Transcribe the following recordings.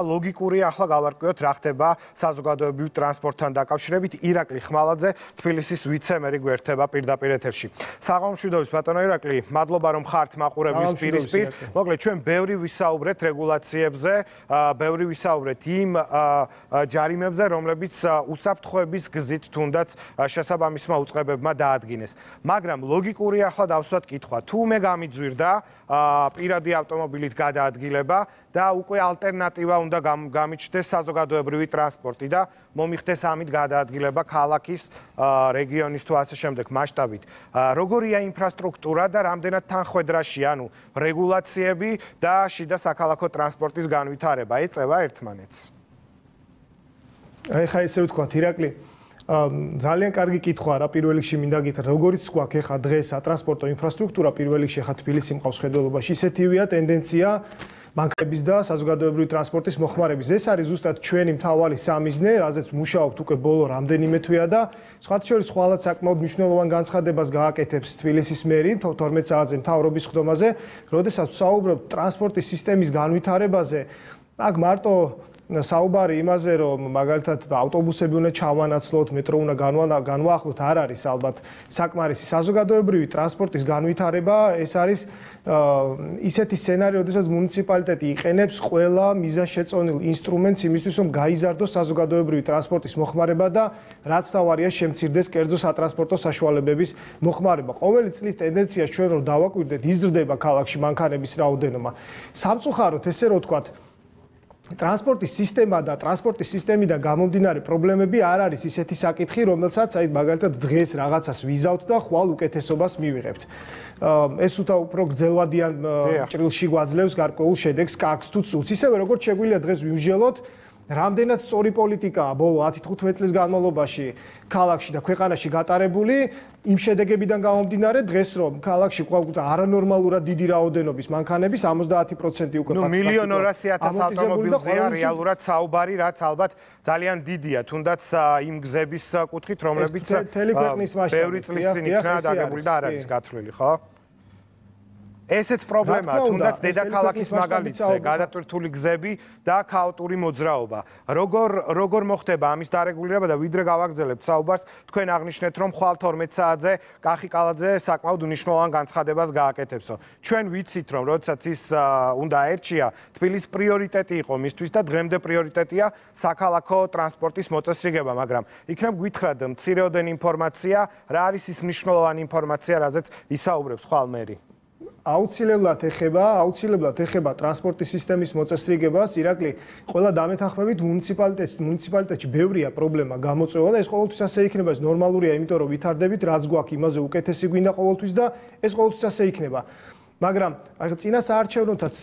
ლოგიკური ახლა გავარკვიოთ რა ხდება საზოგადოებრივ ტრანსპორტთან დაკავშირებით ირაკლი ხმალაძე თბილისის ვიცე-მერი გვერდება პირდაპირ ეთერში. საღამომშვიდობის ბატონო ირაკლი მადლობა რომ ხართ მაყურებლის პირისპირ მოკლედ ჩვენ ბევრი ვისაუბრეთ რეგულაციებზე ბევრი ვისაუბრეთ იმ ჯარიმებზე რომლებიც უსაფრთხოების გზით თუნდაც შესაბამისმა უწყებებმა დაადგინეს. მაგრამ ლოგიკური ახლა დავსვათ კითხვა. თუ მე გამიძვირდა პირადი ავტომობილით გადაადგილება და უკვე ალტერნატივა უნდა გამიჩნდეს საზოგადოებრივი ტრანსპორტი და მომიხდეს ამით გადაადგილება ქალაქის რეგიონის თუ ასე შემდეგ მასშტაბით. როგორია ინფრასტრუქტურა და რამდენად თანხwebdriver-ში, ანუ რეგულაციები და შიდა საქალაქო ტრანსპორტის განვითარება ეწევა ერთმანეთს? აი ხა ესე ვთქვა, ირაკლი ძალიან კარგი კითხვა რა პირველ რიგში მინდა გითხრა როგორიც გვაქვს ახლა დღეს სატრანსპორტო ინფრასტრუქტურა პირველ რიგში ახლა თბილისი მყავს ხედველობაში ისეთივეა ტენდენცია ბანკების და საზოგადოებრივი ტრანსპორტის მოხმარების. ეს არის ზუსტად ჩვენი მთავარი სამიზნე, რაზეც მუშაობთ უკვე ბოლო რამდენიმე თვეა და სხვათა შორის ხვალად საკმაოდ მნიშვნელოვან განცხადებას გააკეთებს თბილისის მერი 12 საათზე მთავრობის ხდომაზე, როდესაც საუბრობ ტრანსპორტის სისტემის განვითარებაზე. აქ მარტო საუბარი იმაზე, რომ მაგალითად ავტობუსები უნდა ჩავანაცვლოთ, მეტრო უნდა განვაახლოთ, არ არის ალბათ საკმარისი საზოგადოებრივი ტრანსპორტის განვითარება, ეს არის ისეთი სცენარი, როდესაც მუნიციპალიტეტი იყენებს ყველა მიზანშეწონილ ინსტრუმენტს იმისთვის, რომ გაიზარდოს საზოგადოებრივი ტრანსპორტის მოხმარება და რაც თავარია შემცირდეს კერძო სატრანსპორტო საშუალებების მოხმარება. ყოველი წლის ტენდენცია ჩვენ რომ დავაკვირდეთ, იზრდება ქალაქში მანქანების რაოდენობა. სამწუხაროდ ესე რომ ვთქვათ, ტრანსპორტის სისტემა და ტრანსპორტის სისტემიდან გამომდინარე პრობლემები არ არის ისეთი საკითხი, რომელსაც აი მაგალითად დღეს რაღაცას ვიზავთ და ხვალ უკეთესობას მივიღებთ. ეს უთა უფრო გძელვადიან ჭრილში გვაძლევს გარკვეულ შედეგს, კარგს თუ ცუც. ისევე როგორც შეგვიძლია დღეს ვიმსჯელოთ რამდენად სწორი პოლიტიკაა ბოლო 10-15 წლის განმავლობაში ქალაქში და ქვეყანაში გატარებული იმ შედეგებიდან გამომდინარე დღეს რომ ქალაქში ყვაგვდა არანორმალურად დიდი რაოდენობის მანქანების 70% უკვე ნუ მილიონ 200.000 ავტომობილზეა რეალურად საუბარი რაც ალბათ ძალიან დიდია. თუნდაც იმ გზების კუთხით რომლებიც ბევრი წლის წინ იქნა დაგებული და არ არის გათვლილი ხო? ესეც პრობლემაა, თუნდაც დედაქალაქის მაგალითზე, გადატვირთული გზები და ქაოტური მოძრაობა. როგორ როგორ მოხდება ამის დარეგულირება და ვიდრე გავაგზავნებთ საუბარს, თქვენ აღნიშნეთ, რომ ხვალ 12 საათზე კახიკალაძე საკმაოდ უნიშნულოვან განცხადებას გააკეთებსო. ჩვენ ვიცით, რომ როდესაც ის უნდა აერჩია, თბილის პრიორიტეტი იყო მისთვის და დღემდე პრიორიტეტია საქალაქო ტრანსპორტის მოწესრიგება, მაგრამ იქნებ გითხრათ მცირეოდენ ინფორმაცია, რა არის ის მნიშვნელოვანი ინფორმაცია, რაზეც ისაუბრებს ხვალ მერი? აუცილებლად ეხება, აუცილებლად ეხება ტრანსპორტის სისტემის მოწესრიგებას. ირაკლი, ყველა დამეთანხმებით მუნიციპალიტეტში, მუნიციპალიტეტში ბევრია პრობლემა გამოწვევა და ეს ყოველთვის ასე იქნება, ეს ნორმალურია, იმიტომ რომ ვითარდებით, რაც გვაქვს, იმაზე უკეთესი გვინდა ყოველთვის და ეს ყოველთვის ასე იქნება. მაგრამ აი წინა საარჩევნოთაც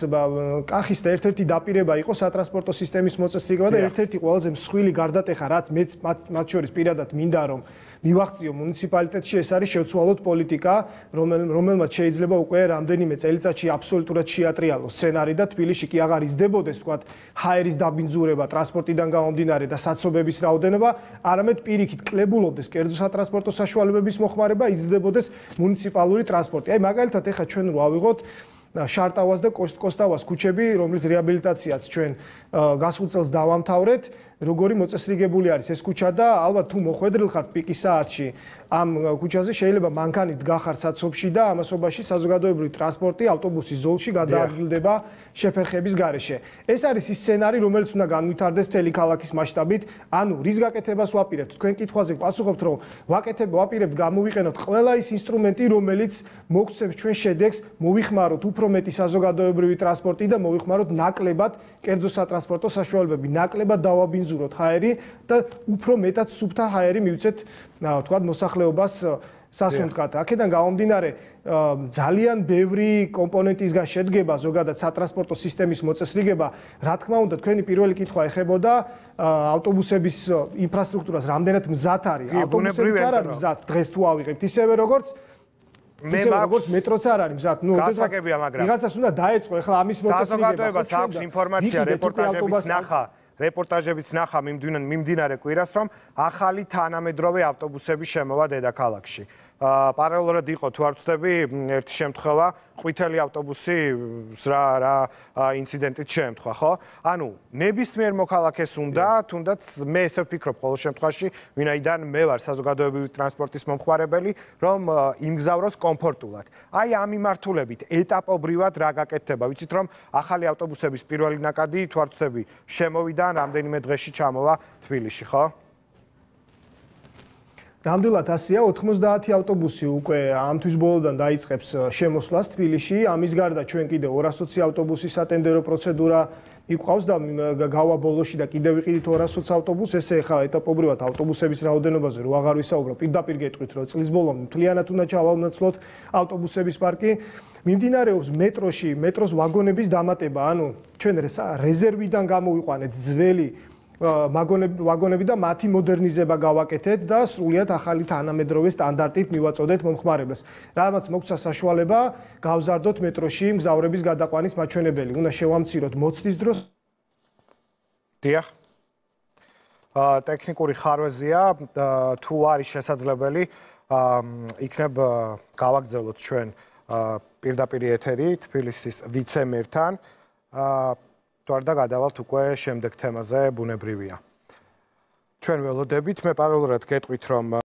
კახის და ერთ-ერთი დაპირება იყო სატრანსპორტო სისტემის მოწესრიგება და ერთ-ერთი ყველაზე მსხვილი გარდატეხა, რაც მეც მათ შორის პირადად მინდა რომ მივახციო მუნიციპალიტეტში ეს არის შევცვალოთ პოლიტიკა რომელმაც შეიძლება უკვე რამდენიმე წელიწადში აბსოლუტურად შეატრიალოს სცენარი და თბილისში კი აღარ იზრდებოდეს თქვა ჰაერის დაბინძურება ტრანსპორტიდან გამომდინარე და საცობების რაოდენობა. არამედ პირიქით კლებულობდეს კერძო სატრანსპორტო საშუალებების მოხმარება იზრდებოდეს მუნიციპალური ტრანსპორტი. აი მაგალითად ეხა ჩვენ რო ავიღოთ შარტავას და კოსტავას ქუჩები, რომლის რეაბილიტაციაც ჩვენ გასულ წელს დავამთავრეთ, როგორი მოწესრიგებული არის ეს ქუჩა და ალბათ თუ მოხვედრილ ხართ პიკის საათში ამ ქუჩაზე შეიძლება მანქანით გახარ საცობში და ამასობაში საზოგადოებრივი ტრანსპორტი ავტობუსის ზოლში გადაადგილდება შეფერხების გარეშე. ეს არის ის სცენარი, რომელიც უნდა განვითარდეს მთელი ქალაქის მასშტაბით. ანუ რის გაკეთებას ვაპირებთ? თქვენ კითხვაზე პასუხობთ, რომ ვაკეთებ, ვაპირებთ გამოვიყენოთ ყველა ის ინსტრუმენტი, რომელიც მოგცემს ჩვენ შედეგს, მოვიხმაროთ უფრო მეტი საზოგადოებრივი ტრანსპორტი და მოვიხმაროთ ნაკლებად კერძო სატრანსპორტო საშუალებები, ნაკლებად დავაბინზუროთ ჰაერი და უფრო მეტად სუფთა ჰაერი მივცეთ, თქვა მოსახლეობას სასუნთქად. აქედან გამომდინარე, ძალიან ბევრი კომპონენტისგან შედგება ზოგადად სატრანსპორტო სისტემის მოწესრიგება. რა თქმა უნდა, თქვენი პირველი კითხვა ეხებოდა ავტობუსების ინფრასტრუქტურას, რამდენად მზად არის ავტობუსები არ არის მზად დღეს თუ ავიღებთ, ისევე როგორც მე როგორც მეტროც არ არის მზად, ნუ გასაგებია, მაგრამ ვიღაცას უნდა დაეწყო ახლა ამის მოწესრიგება. საზოგადოებას აქვს ინფორმაცია, რეპორტაჟებიც ნახა. რეპორტაჟებიც ნახა მიმდინარე კვირას, რომ ახალი თანამედროვე ავტობუსები შემოვა დედაქალაქში. პარალელურად იყო თუ არ ვწდები ერთი შემთხვევა ყვითელი ავტობუსი რა რა ინციდენტით შეემთხვა, ხო? ანუ ნებისმიერ მოქალაქეს უნდა, თუნდაც მე ესე ვფიქრობ ყოველ შემთხვევაში, ვინაიდან მე ვარ საზოგადოებრივი ტრანსპორტის მომხმარებელი, რომ იმგზავროს კომფორტულად. აი ამ მიმართულებით ეტაპობრივად რა გაკეთდება? ვიცით რომ ახალი ავტობუსების პირველი ნაკადი თუ არ ვწდები შემოვიდა რამდენიმე დღეში ჩამოვა თბილისში, ხო? ნამდვილად ასია 90 ავტობუსი უკვე ამ თვის ბოლოდან დაიწყებს შემოსვლას თბილისში. ამის გარდა ჩვენ კიდე 220 ავტობუსის სატენდერო პროცედურა იყვავს და გავა ბოლოში და კიდევ ვიყიდით 220 ავტობუსს. ესე ხა ეტაპობრივად ავტობუსების რაოდენობაზე რო აღარ ვისაუბრო, პირდაპირ გეტყვით, რომ წლის ბოლომდე მთლიანად უნდა ჩავალნაცლოთ ავტობუსების პარკი. მიმდინარეობს მეტროში, მეტროს ვაგონების დამატება, ანუ ჩვენ რეზერვიდან გამოვიყვანეთ ძველი ვაგონები და მათი მოდერნიზება გავაკეთეთ და სრულიად ახალი თანამედროვე სტანდარტით მივაწოდეთ მომხმარებელს. რამაც მოგცა საშუალება გავზარდოთ მეტროში მგზავრების გადაყვანის მაჩვენებელი. უნდა შევამციროთ მოცდის დროს. დიახ. აა ტექნიკური ხარვეზია თუ არის შესაძლებელი აა იქნებ გავაგზავნოთ ჩვენ აა პირდაპირ ეთერი თბილისის ვიცემერთან. აა თუ არ და გადავალთ უკვე შემდეგ თემაზე ბუნებრივია. ჩვენ ველოდებით, მე პარალელურად გეტყვით რომ